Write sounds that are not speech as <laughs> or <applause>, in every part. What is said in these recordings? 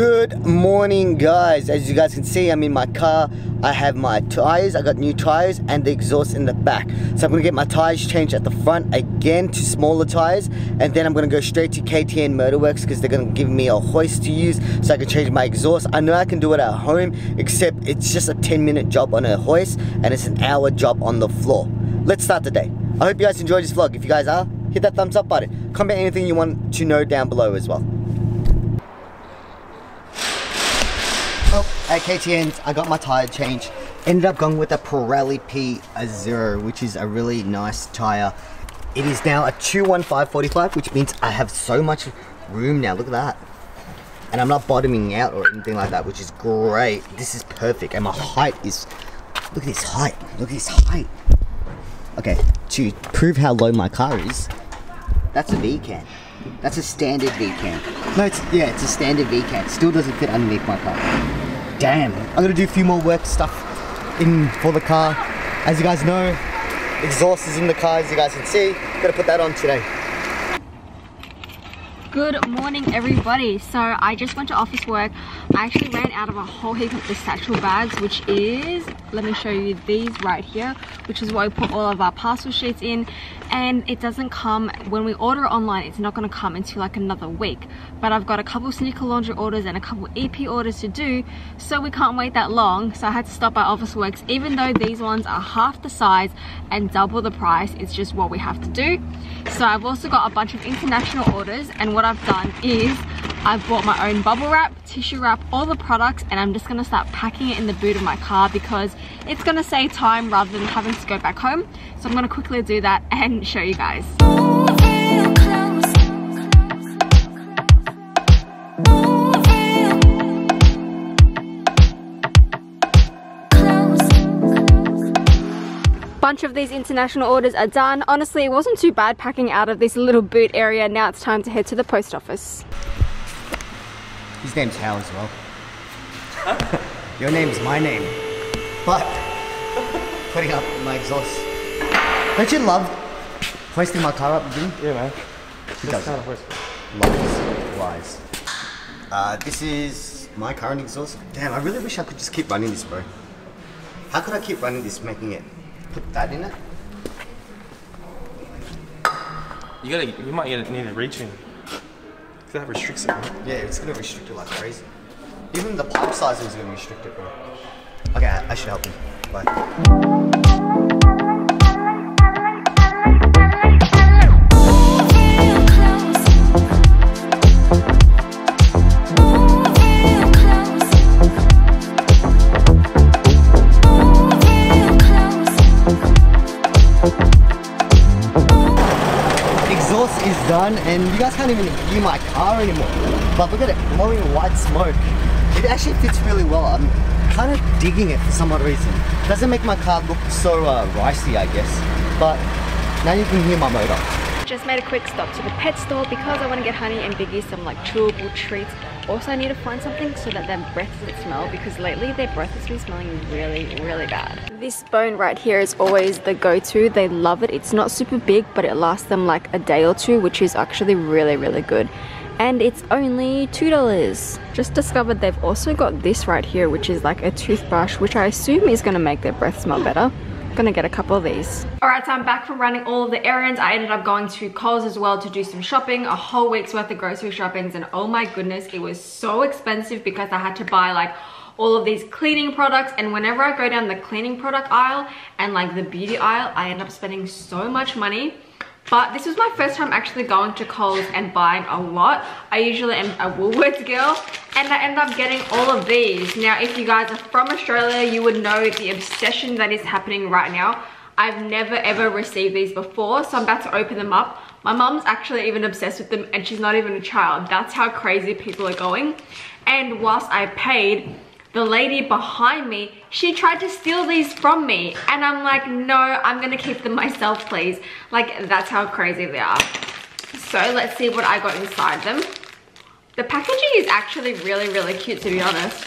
Good morning guys. As you guys can see, I'm in my car. I have my tires, I got new tires and the exhaust in the back. So I'm gonna get my tires changed at the front again to smaller tires and then I'm gonna go straight to KTN Motorworks because they're gonna give me a hoist to use so I can change my exhaust. I know I can do it at home except it's just a 10 minute job on a hoist and it's an hour job on the floor. Let's start the day. I hope you guys enjoyed this vlog. If you guys are, hit that thumbs up button. Comment anything you want to know down below as well. At KTN, I got my tire changed. Ended up going with a Pirelli P Zero, which is a really nice tire. It is now a 21545, which means I have so much room now. Look at that. And I'm not bottoming out or anything like that, which is great. This is perfect. And my height is, look at this height. Look at this height. Okay, to prove how low my car is, that's a V-can. That's a standard V-can. No, it's, yeah, it's a standard V-can. Still doesn't fit underneath my car. Damn. I'm gonna do a few more work stuff in for the car. As you guys know, exhaust is in the car, as you guys can see. Gotta put that on today. Good morning everybody. So I just went to office work. I actually ran out of a whole heap of the satchel bags which is, let me show you these right here, which is where we put all of our parcel sheets in and it doesn't come, when we order online it's not going to come until like another week. But I've got a couple sneaker laundry orders and a couple EP orders to do so we can't wait that long. So I had to stop by Officeworks even though these ones are half the size and double the price. It's just what we have to do. So I've also got a bunch of international orders and what I've done is I've bought my own bubble wrap, tissue wrap, all the products and I'm just gonna start packing it in the boot of my car because it's gonna save time rather than having to go back home. So I'm gonna quickly do that <laughs> and show you guys. bunch of these international orders are done. Honestly, it wasn't too bad packing out of this little boot area. Now it's time to head to the post office. His name's Hao as well. Your name's my name. But, putting up my exhaust. Don't you love hoisting my car up, Jimmy? Yeah, man. He does. kind of. Lies. Lies. Uh, this is my current exhaust. Damn, I really wish I could just keep running this, bro. How could I keep running this, making it? Put that in it? You gotta, you might get, need a, reach in. Cause that restricts it. Yeah, it's gonna restrict it like crazy. Even the pipe size is gonna restrict it, bro. Okay, I should help you. Bye. Done, and you guys can't even view my car anymore. But look at it, blowing white smoke. It actually fits really well. I'm kind of digging it for some odd reason. Doesn't make my car look so uh, ricey, I guess. But now you can hear my motor. Just made a quick stop to the pet store because I want to get Honey and Biggie some like chewable treats. Also I need to find something so that their breath doesn't smell because lately their breath has been smelling really, really bad. This bone right here is always the go-to. They love it. It's not super big, but it lasts them like a day or two, which is actually really, really good. And it's only $2. Just discovered they've also got this right here, which is like a toothbrush, which I assume is gonna make their breath smell better. Gonna get a couple of these. Alright, so I'm back from running all of the errands. I ended up going to Coles as well to do some shopping, a whole week's worth of grocery shoppings, and oh my goodness, it was so expensive because I had to buy like all of these cleaning products and whenever I go down the cleaning product aisle and like the beauty aisle, I end up spending so much money. But this was my first time actually going to Coles and buying a lot. I usually am a Woolworths girl and I end up getting all of these. Now, if you guys are from Australia, you would know the obsession that is happening right now. I've never ever received these before, so I'm about to open them up. My mom's actually even obsessed with them and she's not even a child. That's how crazy people are going. And whilst I paid, the lady behind me, she tried to steal these from me. And I'm like, no, I'm gonna keep them myself, please. Like, that's how crazy they are. So let's see what I got inside them. The packaging is actually really, really cute, to be honest.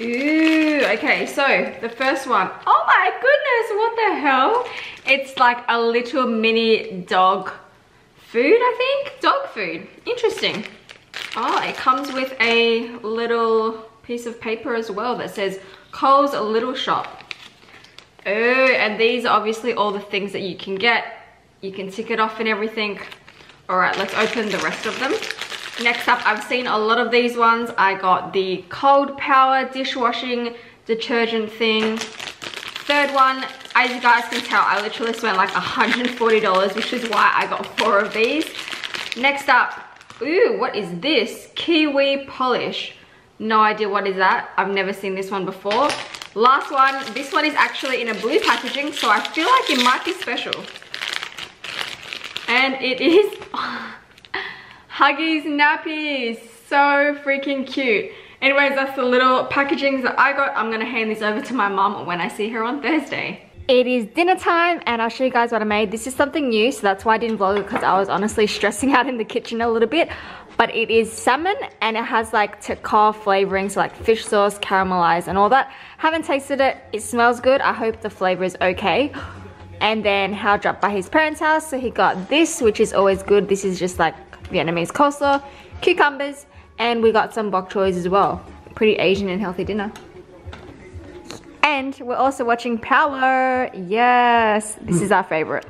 Ooh, okay, so the first one. Oh my goodness, what the hell? It's like a little mini dog food, I think. Dog food, interesting. Oh, it comes with a little piece of paper as well that says Coles Little Shop. Oh, and these are obviously all the things that you can get. You can tick it off and everything. All right, let's open the rest of them. Next up, I've seen a lot of these ones. I got the Cold Power dishwashing detergent thing. Third one, as you guys can tell, I literally spent like $140, which is why I got four of these. Next up, ooh, what is this? Kiwi polish. No idea what is that. I've never seen this one before. Last one, this one is actually in a blue packaging, so I feel like it might be special. And it is <laughs> Huggies nappies. So freaking cute. Anyways, that's the little packagings that I got. I'm gonna hand this over to my mom when I see her on Thursday. It is dinner time and I'll show you guys what I made. This is something new, so that's why I didn't vlog it because I was honestly <laughs> stressing out in the kitchen a little bit. But it is salmon and it has like tikka flavoring, so like fish sauce, caramelized and all that. Haven't tasted it, it smells good. I hope the flavor is okay. And then Hao dropped by his parents' house, so he got this, which is always good. This is just like Vietnamese coleslaw, cucumbers, and we got some bok choys as well. Pretty Asian and healthy dinner. And we're also watching Power. Yes, this is our favorite.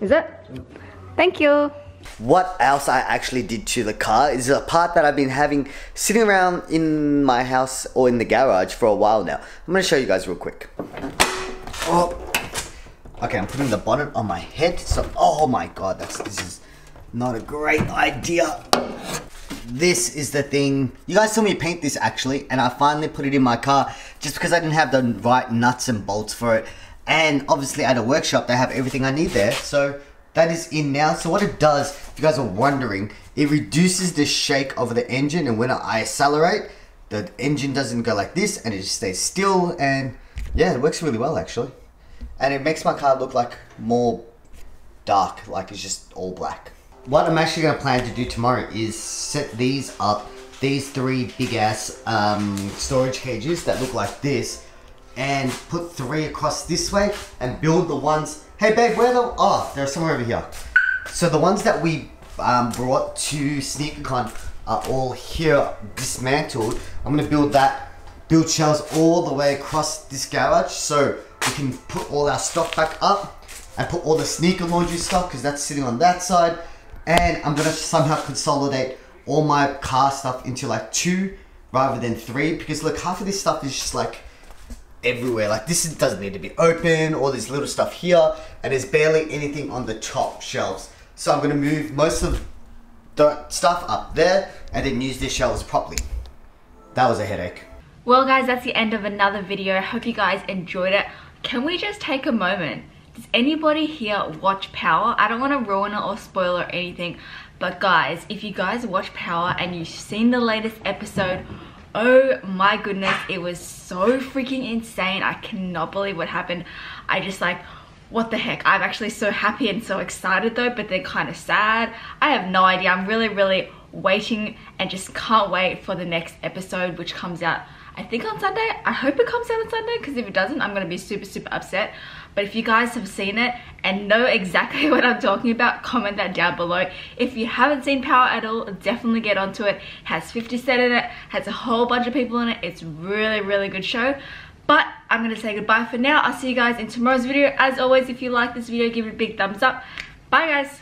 Is it? Thank you. What else I actually did to the car is a part that I've been having sitting around in my house or in the garage for a while now. I'm gonna show you guys real quick. Oh. Okay, I'm putting the bonnet on my head. So, oh my god, that's this is not a great idea. This is the thing. You guys saw me paint this actually, and I finally put it in my car just because I didn't have the right nuts and bolts for it. And obviously at a workshop, they have everything I need there. So that is in now. So what it does, if you guys are wondering, it reduces the shake of the engine. And when I accelerate, the engine doesn't go like this and it just stays still. And yeah, it works really well actually. And it makes my car look like more dark, like it's just all black what I'm actually going to plan to do tomorrow is set these up, these three big ass um, storage cages that look like this, and put three across this way and build the ones. Hey babe, where are the? Oh, they're somewhere over here. So the ones that we um, brought to SneakerCon are all here dismantled. I'm going to build that, build shelves all the way across this garage so we can put all our stock back up and put all the sneaker laundry stuff because that's sitting on that side and I'm gonna somehow consolidate all my car stuff into like two rather than three because look half of this stuff is just like everywhere. Like this doesn't need to be open. All this little stuff here. And there's barely anything on the top shelves. So I'm gonna move most of the stuff up there and then use these shelves properly. That was a headache. Well guys that's the end of another video. Hope you guys enjoyed it. Can we just take a moment does anybody here watch Power? I don't want to ruin it or spoil or anything, but guys, if you guys watch Power and you've seen the latest episode, oh my goodness, it was so freaking insane. I cannot believe what happened. I just like, what the heck? I'm actually so happy and so excited though, but they're kind of sad. I have no idea. I'm really, really waiting and just can't wait for the next episode, which comes out I think on Sunday. I hope it comes out on Sunday because if it doesn't, I'm going to be super, super upset. But if you guys have seen it and know exactly <laughs> what I'm talking about, comment that down below. If you haven't seen Power at all, definitely get onto it. it has 50 Cent in it, has a whole bunch of people in it. It's really, really good show. But I'm going to say goodbye for now. I'll see you guys in tomorrow's video. As always, if you like this video, give it a big thumbs up. Bye guys.